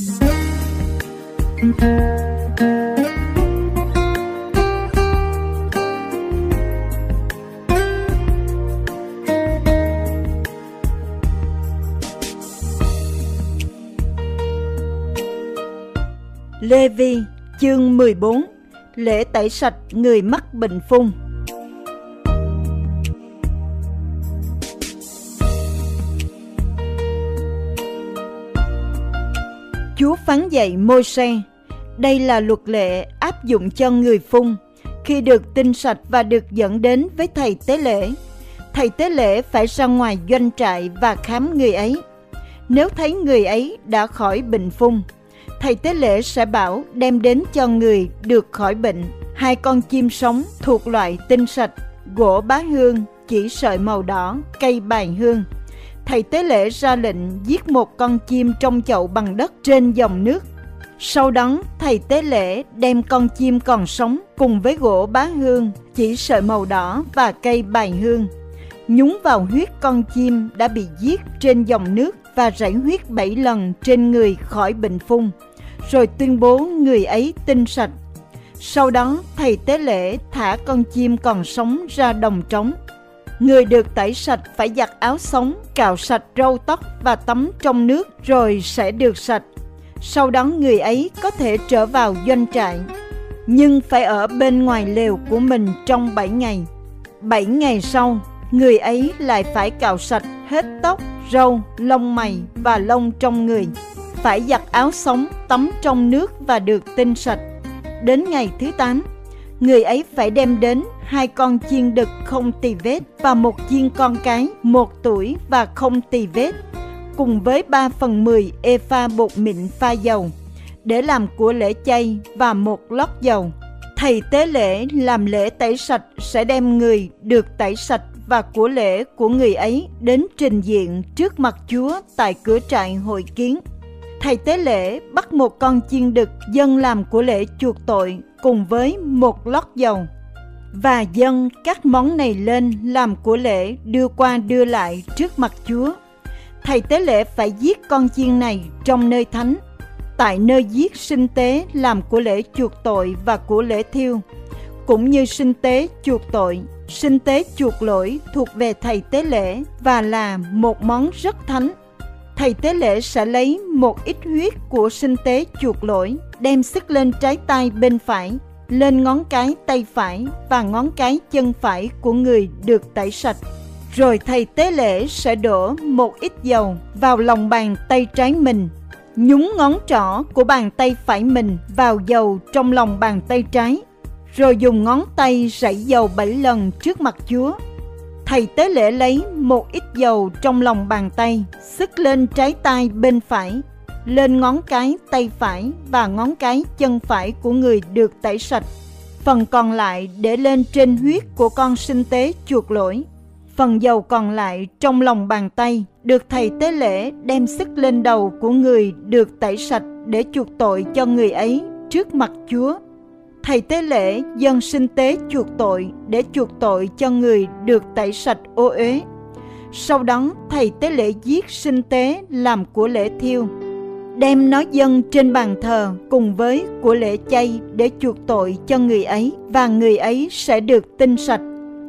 Lê Vi chương 14 Lễ tẩy sạch người mắc bệnh phung. Chúa phán dạy môi se Đây là luật lệ áp dụng cho người phung Khi được tinh sạch và được dẫn đến với thầy tế lễ. Thầy tế lễ phải ra ngoài doanh trại và khám người ấy. Nếu thấy người ấy đã khỏi bệnh phung thầy tế lễ sẽ bảo đem đến cho người được khỏi bệnh. Hai con chim sống thuộc loại tinh sạch, gỗ bá hương, chỉ sợi màu đỏ, cây bài hương. Thầy tế lễ ra lệnh giết một con chim trong chậu bằng đất trên dòng nước. Sau đó, thầy tế lễ đem con chim còn sống cùng với gỗ bá hương, chỉ sợi màu đỏ và cây bài hương. Nhúng vào huyết con chim đã bị giết trên dòng nước và rảy huyết bảy lần trên người khỏi bệnh phung rồi tuyên bố người ấy tinh sạch. Sau đó, thầy tế lễ thả con chim còn sống ra đồng trống. Người được tẩy sạch phải giặt áo sống, cạo sạch râu tóc và tắm trong nước rồi sẽ được sạch. Sau đó người ấy có thể trở vào doanh trại, nhưng phải ở bên ngoài lều của mình trong 7 ngày. 7 ngày sau, người ấy lại phải cạo sạch hết tóc, râu, lông mày và lông trong người phải giặt áo sống, tắm trong nước và được tinh sạch. Đến ngày thứ 8, người ấy phải đem đến hai con chiên đực không tỳ vết và một chiên con cái một tuổi và không tỳ vết, cùng với 3 phần 10 epha bột mịn pha dầu, để làm của lễ chay và một lót dầu. Thầy tế lễ làm lễ tẩy sạch sẽ đem người được tẩy sạch và của lễ của người ấy đến trình diện trước mặt Chúa tại cửa trại hội kiến. Thầy tế lễ bắt một con chiên đực dân làm của lễ chuộc tội cùng với một lót dầu và dân các món này lên làm của lễ đưa qua đưa lại trước mặt Chúa. Thầy tế lễ phải giết con chiên này trong nơi thánh, tại nơi giết sinh tế làm của lễ chuộc tội và của lễ thiêu, cũng như sinh tế chuộc tội, sinh tế chuộc lỗi thuộc về thầy tế lễ và là một món rất thánh. Thầy tế lễ sẽ lấy một ít huyết của sinh tế chuộc lỗi, đem sức lên trái tay bên phải, lên ngón cái tay phải và ngón cái chân phải của người được tẩy sạch. Rồi thầy tế lễ sẽ đổ một ít dầu vào lòng bàn tay trái mình, nhúng ngón trỏ của bàn tay phải mình vào dầu trong lòng bàn tay trái, rồi dùng ngón tay rảy dầu bảy lần trước mặt Chúa thầy tế lễ lấy một ít dầu trong lòng bàn tay, sức lên trái tay bên phải, lên ngón cái tay phải và ngón cái chân phải của người được tẩy sạch. Phần còn lại để lên trên huyết của con sinh tế chuột lỗi. Phần dầu còn lại trong lòng bàn tay được thầy tế lễ đem sức lên đầu của người được tẩy sạch để chuộc tội cho người ấy trước mặt Chúa Thầy tế lễ dân sinh tế chuộc tội để chuộc tội cho người được tẩy sạch ô uế. Sau đó thầy tế lễ giết sinh tế làm của lễ thiêu, đem nó dân trên bàn thờ cùng với của lễ chay để chuộc tội cho người ấy và người ấy sẽ được tinh sạch.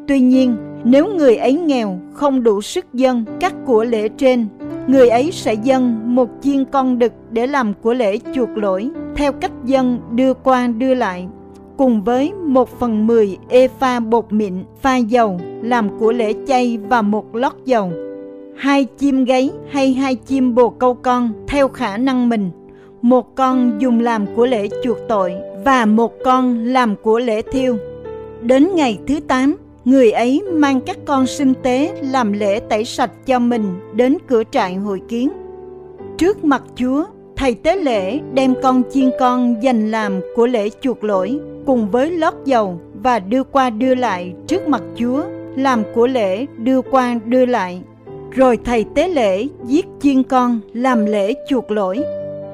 Tuy nhiên, nếu người ấy nghèo không đủ sức dân các của lễ trên, người ấy sẽ dân một chiên con đực để làm của lễ chuộc lỗi theo cách dân đưa qua đưa lại cùng với một phần mười e pha bột mịn pha dầu làm của lễ chay và một lót dầu. Hai chim gáy hay hai chim bồ câu con theo khả năng mình. Một con dùng làm của lễ chuộc tội và một con làm của lễ thiêu. Đến ngày thứ tám, người ấy mang các con sinh tế làm lễ tẩy sạch cho mình đến cửa trại hội kiến. Trước mặt Chúa, thầy tế lễ đem con chiên con dành làm của lễ chuộc lỗi cùng với lót dầu và đưa qua đưa lại trước mặt Chúa, làm của lễ đưa qua đưa lại. Rồi thầy tế lễ giết chiên con làm lễ chuộc lỗi.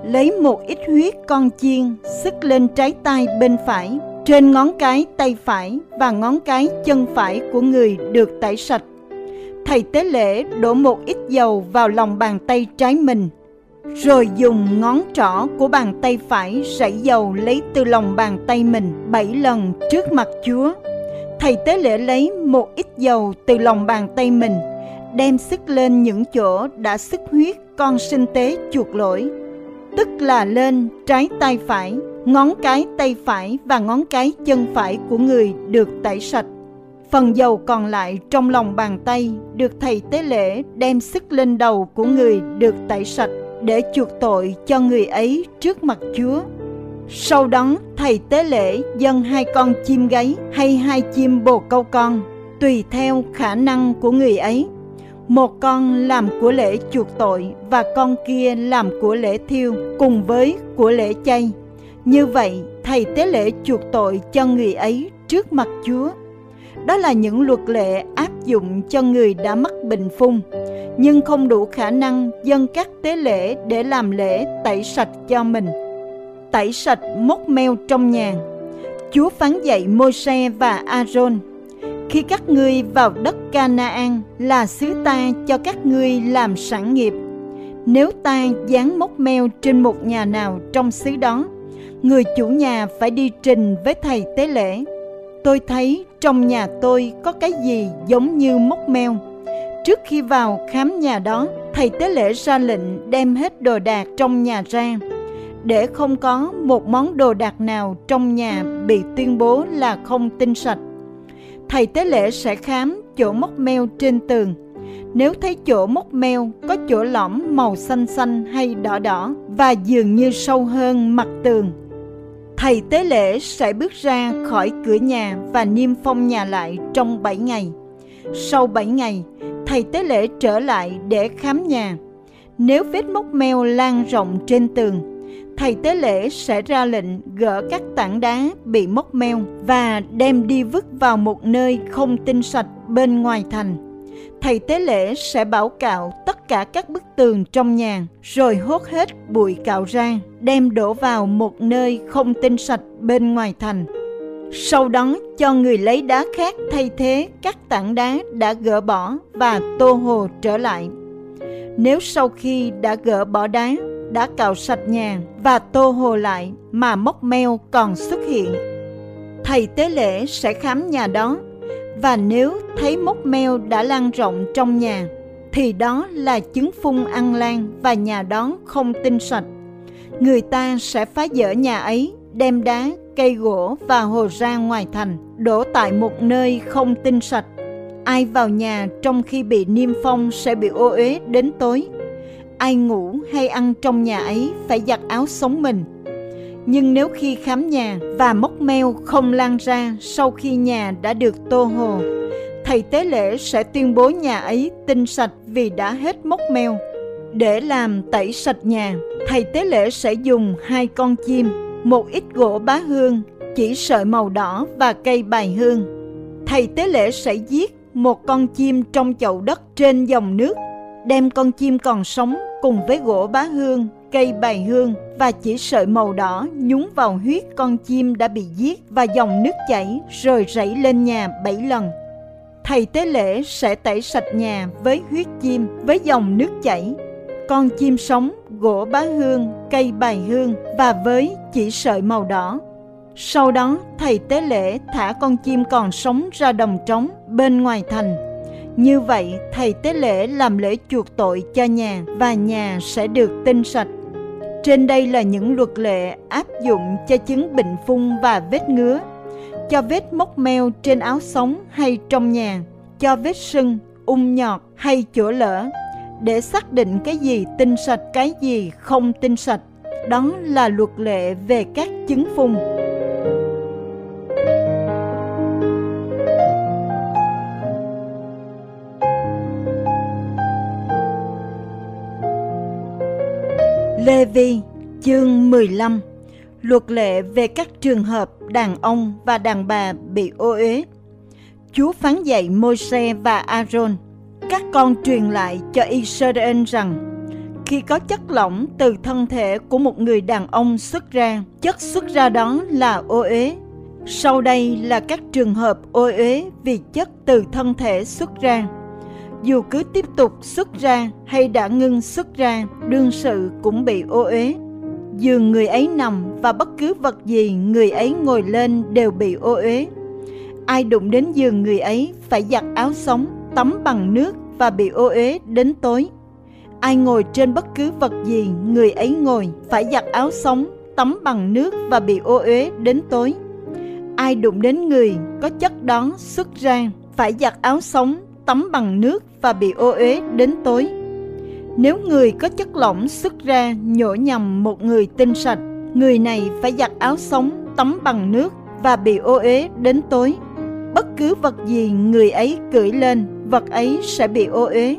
Lấy một ít huyết con chiên sức lên trái tay bên phải, trên ngón cái tay phải và ngón cái chân phải của người được tẩy sạch. Thầy tế lễ đổ một ít dầu vào lòng bàn tay trái mình, rồi dùng ngón trỏ của bàn tay phải rảy dầu lấy từ lòng bàn tay mình bảy lần trước mặt Chúa. Thầy tế lễ lấy một ít dầu từ lòng bàn tay mình, đem sức lên những chỗ đã sức huyết con sinh tế chuộc lỗi, tức là lên trái tay phải, ngón cái tay phải và ngón cái chân phải của người được tẩy sạch. Phần dầu còn lại trong lòng bàn tay được thầy tế lễ đem sức lên đầu của người được tẩy sạch để chuộc tội cho người ấy trước mặt Chúa. Sau đó, thầy tế lễ dâng hai con chim gáy hay hai chim bồ câu con, tùy theo khả năng của người ấy. Một con làm của lễ chuộc tội và con kia làm của lễ thiêu cùng với của lễ chay. Như vậy, thầy tế lễ chuộc tội cho người ấy trước mặt Chúa. Đó là những luật lệ áp dụng cho người đã mắc bệnh phung, nhưng không đủ khả năng dâng các tế lễ để làm lễ tẩy sạch cho mình. Tẩy sạch mốc meo trong nhà. Chúa phán dạy Môi-se và Aaron khi các ngươi vào đất Canaan là xứ ta cho các ngươi làm sản nghiệp. Nếu ta dán mốc meo trên một nhà nào trong xứ đó, người chủ nhà phải đi trình với thầy tế lễ. Tôi thấy trong nhà tôi có cái gì giống như mốc meo. Trước khi vào khám nhà đó, thầy tế lễ ra lệnh đem hết đồ đạc trong nhà ra, để không có một món đồ đạc nào trong nhà bị tuyên bố là không tinh sạch. Thầy tế lễ sẽ khám chỗ mốc meo trên tường. Nếu thấy chỗ mốc meo có chỗ lõm màu xanh xanh hay đỏ đỏ và dường như sâu hơn mặt tường thầy tế lễ sẽ bước ra khỏi cửa nhà và niêm phong nhà lại trong 7 ngày. Sau 7 ngày, thầy tế lễ trở lại để khám nhà. Nếu vết mốc meo lan rộng trên tường, thầy tế lễ sẽ ra lệnh gỡ các tảng đá bị mốc meo và đem đi vứt vào một nơi không tinh sạch bên ngoài thành. Thầy tế lễ sẽ bảo cạo tất cả các bức tường trong nhà, rồi hốt hết bụi cạo ra, đem đổ vào một nơi không tinh sạch bên ngoài thành. Sau đó cho người lấy đá khác thay thế các tảng đá đã gỡ bỏ và tô hồ trở lại. Nếu sau khi đã gỡ bỏ đá, đã cạo sạch nhà và tô hồ lại mà mốc meo còn xuất hiện, thầy tế lễ sẽ khám nhà đó và nếu thấy mốc meo đã lan rộng trong nhà thì đó là chứng phun ăn lan và nhà đó không tinh sạch. Người ta sẽ phá dỡ nhà ấy, đem đá, cây gỗ và hồ ra ngoài thành, đổ tại một nơi không tinh sạch. Ai vào nhà trong khi bị niêm phong sẽ bị ô uế đến tối. Ai ngủ hay ăn trong nhà ấy phải giặt áo sống mình nhưng nếu khi khám nhà và mốc meo không lan ra sau khi nhà đã được tô hồ, thầy tế lễ sẽ tuyên bố nhà ấy tinh sạch vì đã hết mốc meo. Để làm tẩy sạch nhà, thầy tế lễ sẽ dùng hai con chim, một ít gỗ bá hương, chỉ sợi màu đỏ và cây bài hương. Thầy tế lễ sẽ giết một con chim trong chậu đất trên dòng nước, đem con chim còn sống cùng với gỗ bá hương cây bài hương và chỉ sợi màu đỏ nhúng vào huyết con chim đã bị giết và dòng nước chảy rồi rảy lên nhà bảy lần. Thầy tế lễ sẽ tẩy sạch nhà với huyết chim với dòng nước chảy, con chim sống, gỗ bá hương, cây bài hương và với chỉ sợi màu đỏ. Sau đó, thầy tế lễ thả con chim còn sống ra đồng trống bên ngoài thành. Như vậy, thầy tế lễ làm lễ chuộc tội cho nhà và nhà sẽ được tinh sạch. Trên đây là những luật lệ áp dụng cho chứng bệnh phung và vết ngứa, cho vết mốc meo trên áo sống hay trong nhà, cho vết sưng, ung nhọt hay chỗ lỡ, để xác định cái gì tinh sạch, cái gì không tinh sạch. Đó là luật lệ về các chứng phung. Lê Vi, chương 15 Luật lệ về các trường hợp đàn ông và đàn bà bị ô uế. Chúa phán dạy Môi-se và Aaron Các con truyền lại cho Israel rằng Khi có chất lỏng từ thân thể của một người đàn ông xuất ra Chất xuất ra đó là ô uế. Sau đây là các trường hợp ô uế vì chất từ thân thể xuất ra dù cứ tiếp tục xuất ra hay đã ngưng xuất ra, đương sự cũng bị ô uế. Giường người ấy nằm và bất cứ vật gì người ấy ngồi lên đều bị ô uế. Ai đụng đến giường người ấy phải giặt áo sống, tắm bằng nước và bị ô uế đến tối. Ai ngồi trên bất cứ vật gì người ấy ngồi phải giặt áo sống, tắm bằng nước và bị ô uế đến tối. Ai đụng đến người có chất đó xuất ra phải giặt áo sống, tắm bằng nước và bị ô uế đến tối. Nếu người có chất lỏng xuất ra nhổ nhầm một người tinh sạch, người này phải giặt áo sống, tắm bằng nước và bị ô uế đến tối. Bất cứ vật gì người ấy cưỡi lên, vật ấy sẽ bị ô uế.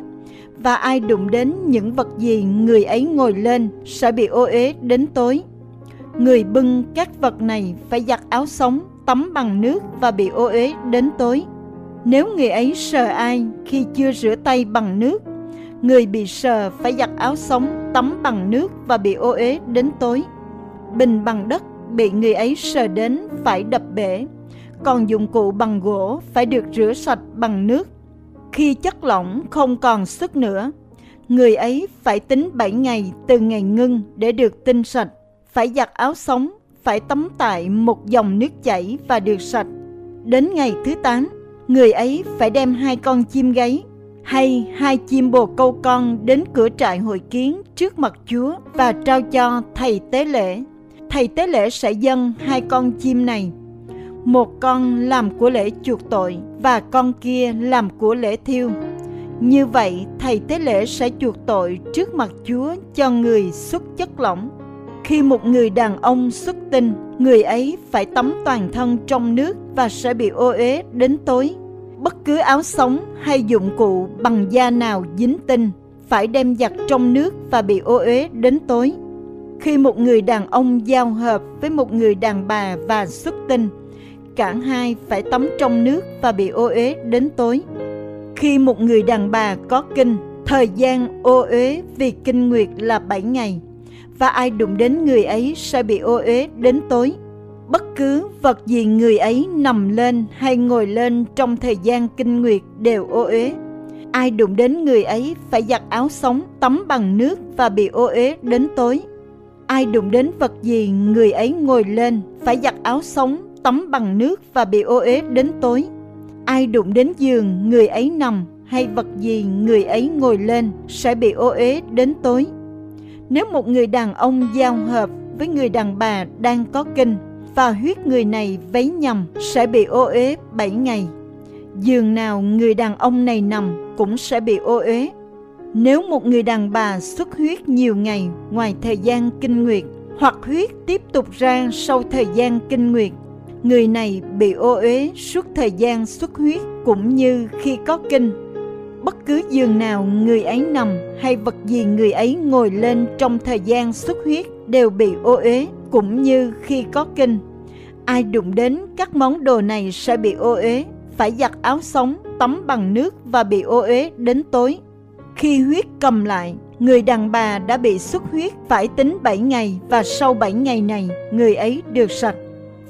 Và ai đụng đến những vật gì người ấy ngồi lên sẽ bị ô uế đến tối. Người bưng các vật này phải giặt áo sống, tắm bằng nước và bị ô uế đến tối. Nếu người ấy sờ ai khi chưa rửa tay bằng nước, người bị sờ phải giặt áo sống, tắm bằng nước và bị ô uế đến tối. Bình bằng đất bị người ấy sờ đến phải đập bể, còn dụng cụ bằng gỗ phải được rửa sạch bằng nước. Khi chất lỏng không còn sức nữa, người ấy phải tính 7 ngày từ ngày ngưng để được tinh sạch, phải giặt áo sống, phải tắm tại một dòng nước chảy và được sạch. Đến ngày thứ 8, người ấy phải đem hai con chim gáy hay hai chim bồ câu con đến cửa trại hội kiến trước mặt Chúa và trao cho thầy tế lễ. Thầy tế lễ sẽ dâng hai con chim này, một con làm của lễ chuộc tội và con kia làm của lễ thiêu. Như vậy, thầy tế lễ sẽ chuộc tội trước mặt Chúa cho người xuất chất lỏng. Khi một người đàn ông xuất tinh, người ấy phải tắm toàn thân trong nước và sẽ bị ô uế đến tối. Bất cứ áo sống hay dụng cụ bằng da nào dính tinh phải đem giặt trong nước và bị ô uế đến tối. Khi một người đàn ông giao hợp với một người đàn bà và xuất tinh, cả hai phải tắm trong nước và bị ô uế đến tối. Khi một người đàn bà có kinh, thời gian ô uế vì kinh nguyệt là 7 ngày và ai đụng đến người ấy sẽ bị ô uế đến tối. Bất cứ vật gì người ấy nằm lên hay ngồi lên trong thời gian kinh nguyệt đều ô uế. Ai đụng đến người ấy phải giặt áo sống, tắm bằng nước và bị ô uế đến tối. Ai đụng đến vật gì người ấy ngồi lên phải giặt áo sống, tắm bằng nước và bị ô uế đến tối. Ai đụng đến giường người ấy nằm hay vật gì người ấy ngồi lên sẽ bị ô uế đến tối. Nếu một người đàn ông giao hợp với người đàn bà đang có kinh và huyết người này vấy nhầm sẽ bị ô uế 7 ngày. Giường nào người đàn ông này nằm cũng sẽ bị ô uế. Nếu một người đàn bà xuất huyết nhiều ngày ngoài thời gian kinh nguyệt hoặc huyết tiếp tục ra sau thời gian kinh nguyệt, người này bị ô uế suốt thời gian xuất huyết cũng như khi có kinh bất cứ giường nào người ấy nằm hay vật gì người ấy ngồi lên trong thời gian xuất huyết đều bị ô uế cũng như khi có kinh. Ai đụng đến các món đồ này sẽ bị ô uế, phải giặt áo sống, tắm bằng nước và bị ô uế đến tối. Khi huyết cầm lại, người đàn bà đã bị xuất huyết phải tính 7 ngày và sau 7 ngày này, người ấy được sạch.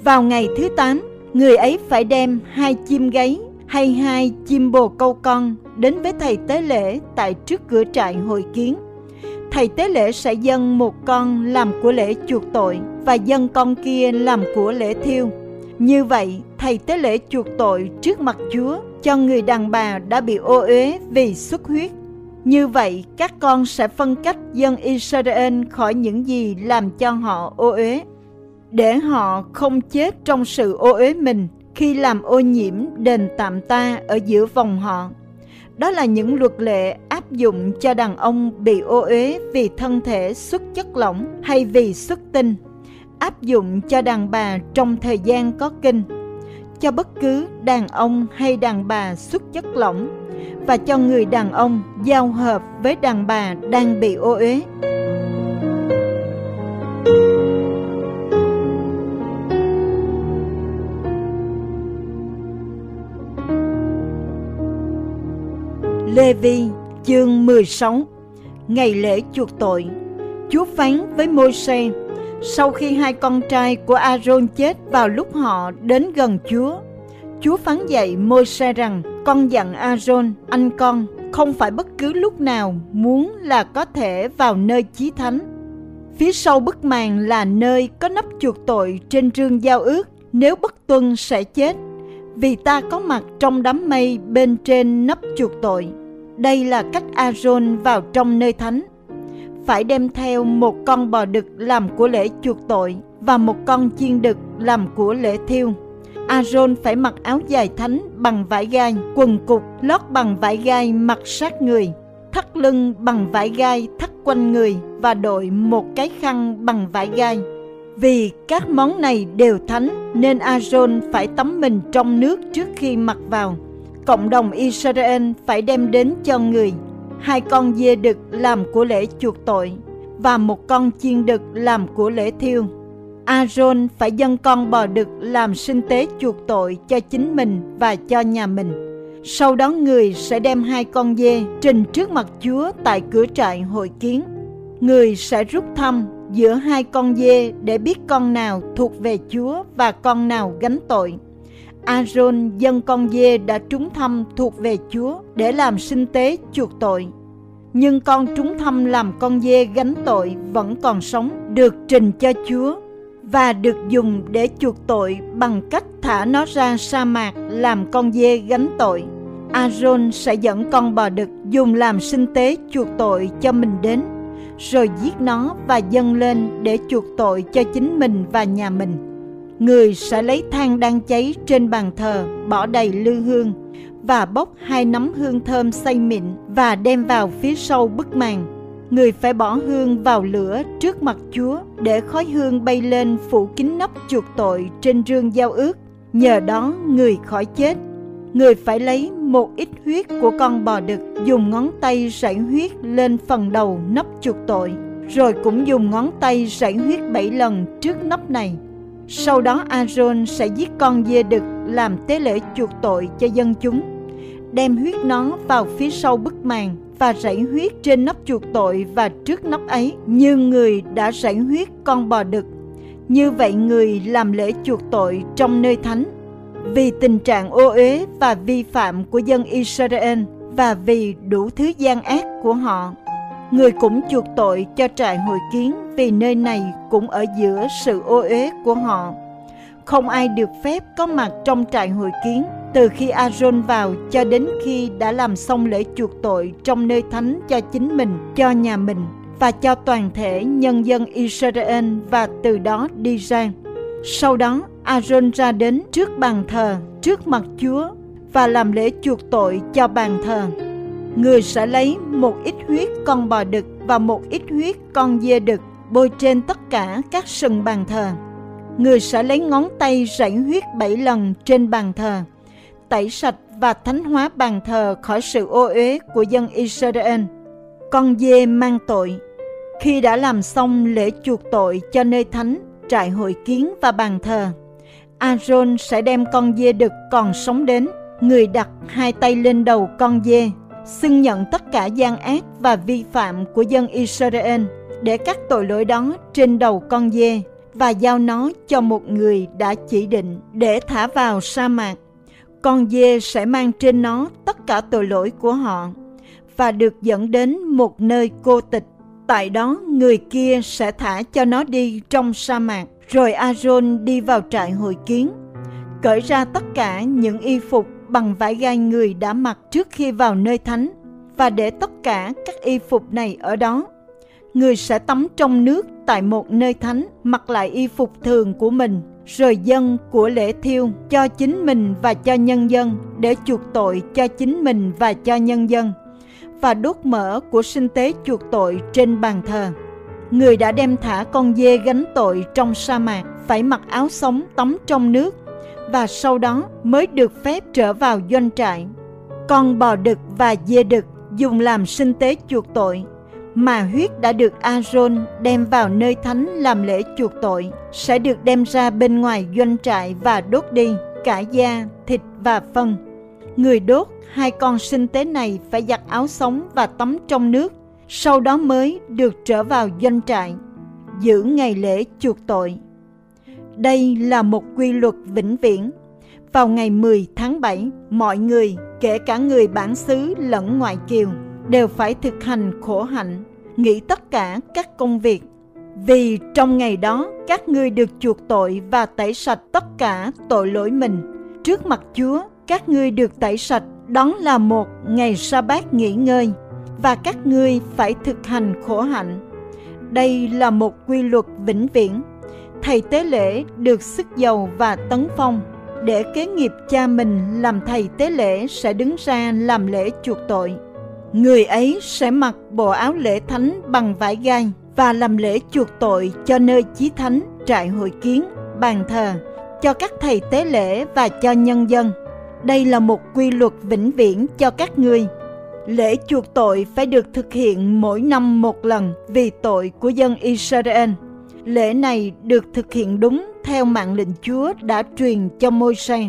Vào ngày thứ 8, người ấy phải đem hai chim gáy hay hai chim bồ câu con đến với thầy tế lễ tại trước cửa trại hội kiến. Thầy tế lễ sẽ dâng một con làm của lễ chuộc tội và dâng con kia làm của lễ thiêu. Như vậy, thầy tế lễ chuộc tội trước mặt Chúa cho người đàn bà đã bị ô uế vì xuất huyết. Như vậy, các con sẽ phân cách dân Israel khỏi những gì làm cho họ ô uế, để họ không chết trong sự ô uế mình khi làm ô nhiễm đền tạm ta ở giữa vòng họ. Đó là những luật lệ áp dụng cho đàn ông bị ô uế vì thân thể xuất chất lỏng hay vì xuất tinh, áp dụng cho đàn bà trong thời gian có kinh, cho bất cứ đàn ông hay đàn bà xuất chất lỏng và cho người đàn ông giao hợp với đàn bà đang bị ô uế. Lê Vi chương 16 Ngày lễ chuộc tội Chúa phán với Môi-se Sau khi hai con trai của Aaron chết vào lúc họ đến gần Chúa Chúa phán dạy Môi-se rằng Con dặn Aaron, anh con không phải bất cứ lúc nào muốn là có thể vào nơi chí thánh. Phía sau bức màn là nơi có nắp chuộc tội trên rương giao ước, nếu bất tuân sẽ chết, vì ta có mặt trong đám mây bên trên nắp chuộc tội. Đây là cách Aaron vào trong nơi thánh. Phải đem theo một con bò đực làm của lễ chuộc tội và một con chiên đực làm của lễ thiêu. Aaron phải mặc áo dài thánh bằng vải gai, quần cục lót bằng vải gai mặc sát người, thắt lưng bằng vải gai thắt quanh người và đội một cái khăn bằng vải gai. Vì các món này đều thánh nên Aaron phải tắm mình trong nước trước khi mặc vào. Cộng đồng Israel phải đem đến cho người hai con dê đực làm của lễ chuộc tội và một con chiên đực làm của lễ thiêu. Aaron phải dâng con bò đực làm sinh tế chuộc tội cho chính mình và cho nhà mình. Sau đó người sẽ đem hai con dê trình trước mặt Chúa tại cửa trại hội kiến. Người sẽ rút thăm giữa hai con dê để biết con nào thuộc về Chúa và con nào gánh tội. Aaron dân con dê đã trúng thăm thuộc về Chúa để làm sinh tế chuộc tội. Nhưng con trúng thăm làm con dê gánh tội vẫn còn sống được trình cho Chúa và được dùng để chuộc tội bằng cách thả nó ra sa mạc làm con dê gánh tội. Aaron sẽ dẫn con bò đực dùng làm sinh tế chuộc tội cho mình đến, rồi giết nó và dâng lên để chuộc tội cho chính mình và nhà mình. Người sẽ lấy than đang cháy trên bàn thờ, bỏ đầy lư hương và bốc hai nắm hương thơm xay mịn và đem vào phía sau bức màn người phải bỏ hương vào lửa trước mặt Chúa để khói hương bay lên phủ kín nắp chuộc tội trên rương giao ước. Nhờ đó người khỏi chết. Người phải lấy một ít huyết của con bò đực, dùng ngón tay rải huyết lên phần đầu nắp chuộc tội, rồi cũng dùng ngón tay rải huyết bảy lần trước nắp này. Sau đó Aaron sẽ giết con dê đực làm tế lễ chuộc tội cho dân chúng, đem huyết nó vào phía sau bức màn và rảy huyết trên nắp chuộc tội và trước nắp ấy như người đã rảy huyết con bò đực. Như vậy người làm lễ chuộc tội trong nơi thánh vì tình trạng ô uế và vi phạm của dân Israel và vì đủ thứ gian ác của họ. Người cũng chuộc tội cho trại hội kiến vì nơi này cũng ở giữa sự ô uế của họ. Không ai được phép có mặt trong trại hội kiến từ khi Aaron vào cho đến khi đã làm xong lễ chuộc tội trong nơi thánh cho chính mình, cho nhà mình và cho toàn thể nhân dân Israel và từ đó đi ra. Sau đó, Aaron ra đến trước bàn thờ, trước mặt Chúa và làm lễ chuộc tội cho bàn thờ. Người sẽ lấy một ít huyết con bò đực và một ít huyết con dê đực bôi trên tất cả các sừng bàn thờ. Người sẽ lấy ngón tay rảy huyết bảy lần trên bàn thờ tẩy sạch và thánh hóa bàn thờ khỏi sự ô uế của dân Israel. Con dê mang tội Khi đã làm xong lễ chuộc tội cho nơi thánh, trại hội kiến và bàn thờ, Aaron sẽ đem con dê đực còn sống đến. Người đặt hai tay lên đầu con dê, xưng nhận tất cả gian ác và vi phạm của dân Israel để các tội lỗi đó trên đầu con dê và giao nó cho một người đã chỉ định để thả vào sa mạc con dê sẽ mang trên nó tất cả tội lỗi của họ và được dẫn đến một nơi cô tịch. Tại đó người kia sẽ thả cho nó đi trong sa mạc. Rồi Aaron đi vào trại hội kiến, cởi ra tất cả những y phục bằng vải gai người đã mặc trước khi vào nơi thánh và để tất cả các y phục này ở đó. Người sẽ tắm trong nước tại một nơi thánh, mặc lại y phục thường của mình rồi dân của lễ thiêu cho chính mình và cho nhân dân để chuộc tội cho chính mình và cho nhân dân và đốt mỡ của sinh tế chuộc tội trên bàn thờ. Người đã đem thả con dê gánh tội trong sa mạc phải mặc áo sống tắm trong nước và sau đó mới được phép trở vào doanh trại. Con bò đực và dê đực dùng làm sinh tế chuộc tội mà huyết đã được Aaron đem vào nơi thánh làm lễ chuộc tội sẽ được đem ra bên ngoài doanh trại và đốt đi cả da, thịt và phân. Người đốt hai con sinh tế này phải giặt áo sống và tắm trong nước, sau đó mới được trở vào doanh trại, giữ ngày lễ chuộc tội. Đây là một quy luật vĩnh viễn. Vào ngày 10 tháng 7, mọi người kể cả người bản xứ lẫn ngoại kiều, đều phải thực hành khổ hạnh, nghĩ tất cả các công việc. Vì trong ngày đó các ngươi được chuộc tội và tẩy sạch tất cả tội lỗi mình. Trước mặt Chúa, các ngươi được tẩy sạch, đó là một ngày sa bát nghỉ ngơi, và các ngươi phải thực hành khổ hạnh. Đây là một quy luật vĩnh viễn. Thầy tế lễ được sức giàu và tấn phong để kế nghiệp cha mình làm thầy tế lễ sẽ đứng ra làm lễ chuộc tội. Người ấy sẽ mặc bộ áo lễ thánh bằng vải gai và làm lễ chuộc tội cho nơi chí thánh, trại hội kiến, bàn thờ, cho các thầy tế lễ và cho nhân dân. Đây là một quy luật vĩnh viễn cho các ngươi. Lễ chuộc tội phải được thực hiện mỗi năm một lần vì tội của dân Israel. Lễ này được thực hiện đúng theo mạng lệnh Chúa đã truyền cho Môi-se.